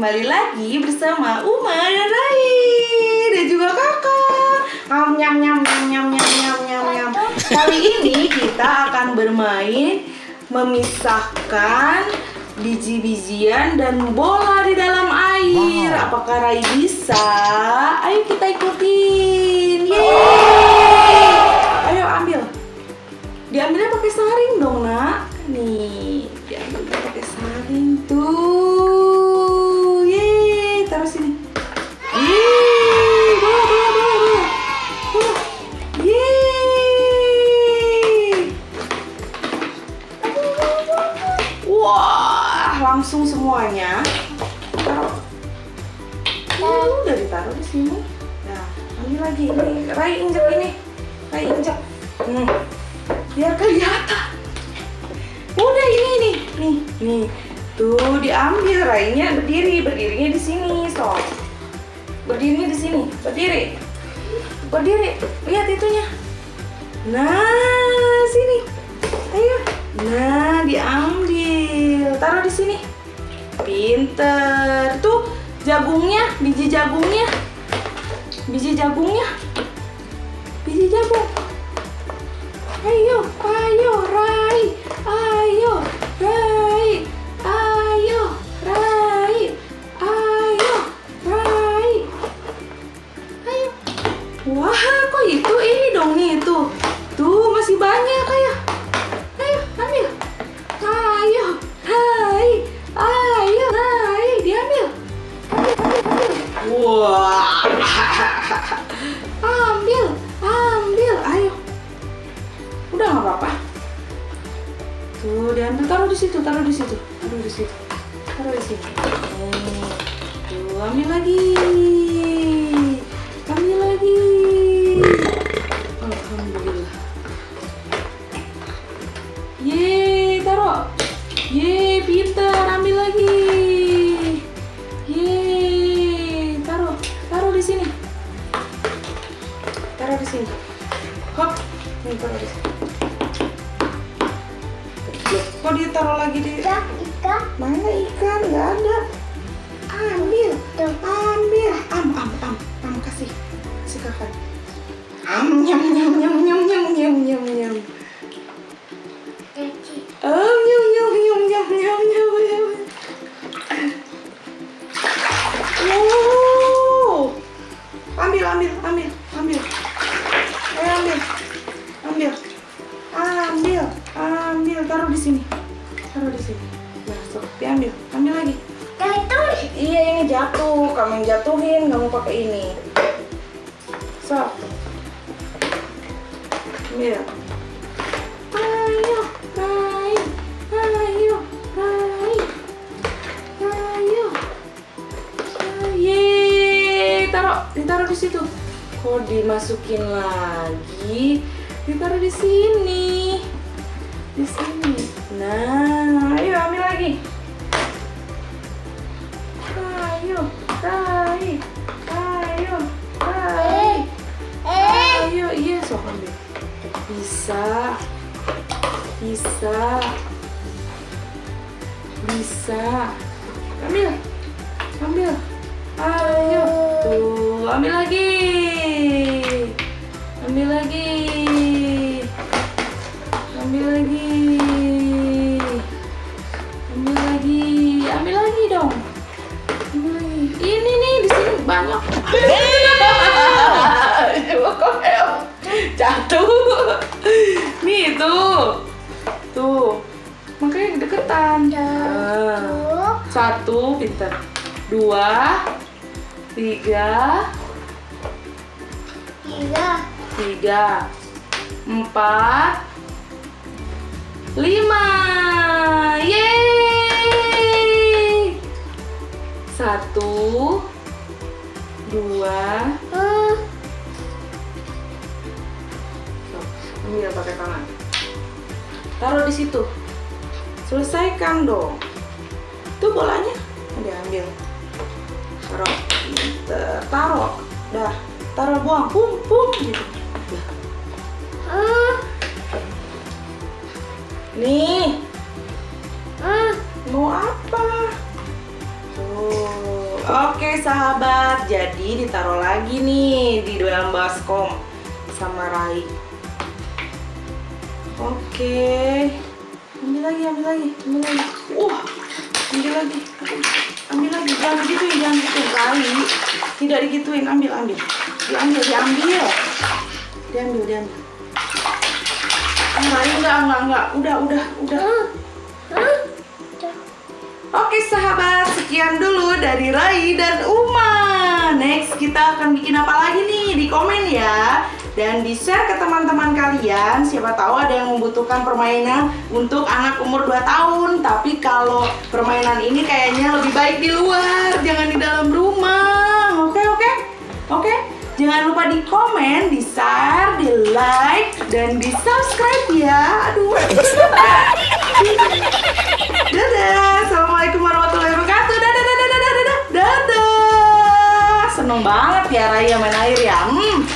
kembali lagi bersama Uma dan Rai dan juga kakak. Nyam nyam nyam nyam nyam nyam nyam nyam. Kali ini kita akan bermain memisahkan biji-bijian dan bola di dalam air. Wow. Apakah Rai bisa? Ayo kita ikutin. Yeay! Ayo ambil. Diambilnya pakai saring dong, Nak. Nih, diambil pakai saring tuh. Wah, langsung semuanya. Taruh. Udah ditaruh di sini. Nah, ambil lagi. Ini, Rai injek ini. Rai injek. Hmm. Biar kelihatan. Udah ini nih, nih, nih. Tuh diambil Rainya berdiri, berdirinya di sini, so. Berdirinya di sini, berdiri. Berdiri, lihat itunya. Nah, sini. Ayo. Nah, diambil. Taruh di sini. Pinter. Tuh, jagungnya, biji jagungnya. Biji jagungnya. Biji jagung. Ayo, Tuh, diambil taruh di situ, taruh di situ, taruh di situ, taruh di situ. Tuh, ambil lagi, ambil lagi. Alhamdulillah. Yeay, taruh. Yeay, pintar, ambil lagi. Yeay, taruh, taruh di sini. Taruh di sini. Hop, nih taruh di sini. Kok dia taruh lagi di Ikan, ikan, mana ikan? Nggak ada. Ambil, ambil. Am, am, am, am sok, diambil, ambil lagi. Yang itu Iya ini jatuh, kamu yang jatuhin, mau pakai ini. So, ambil. Ayo, Rai, ayo, Rai, ayo. Yeay, taruh, ditaruh di situ. Kok dimasukin lagi? Ditaruh di sini, di sini. Nah, ayo ambil lagi. Ayo, Rai. Ayo, Rai. eh Ayo, iya sok ambil. Bisa. Bisa. Bisa. Ambil. Ambil. Ayo. Tuh, ambil lagi. Ambil lagi. Ambil lagi. Banyak. Jatuh. Nih tuh. Tuh. Makanya deketan. Ah. tuh Satu, pintar. Dua, tiga, tiga tiga, empat, lima. Yeay! Satu, dua, Tuh, ambil pakai tangan. Taruh di situ. Selesaikan dong. Tuh bolanya. Udah ambil. Taruh. Taruh. Dah. Taruh buang. Pum pum gitu. Hmm, Nih. hmm. Mau apa? Oke sahabat, jadi ditaruh lagi nih di dalam baskom sama Rai. Oke, ambil lagi, ambil lagi, ambil lagi. Wah, ambil lagi, ambil lagi. Jangan digituin, jangan digituin. Rai, tidak digituin. Ambil, ambil, diambil, diambil, diambil, diambil. Rai, enggak, enggak, enggak. Udah, udah, udah. Oke sahabat, sekian dulu dari Rai dan Uma. Next kita akan bikin apa lagi nih di komen ya. Dan di share ke teman-teman kalian, siapa tahu ada yang membutuhkan permainan untuk anak umur 2 tahun. Tapi kalau permainan ini kayaknya lebih baik di luar, jangan di dalam rumah. Oke, oke? Oke? Jangan lupa di komen, di share, di like, dan di subscribe ya. Aduh. Seneng banget ya Raya main air ya. Hmm.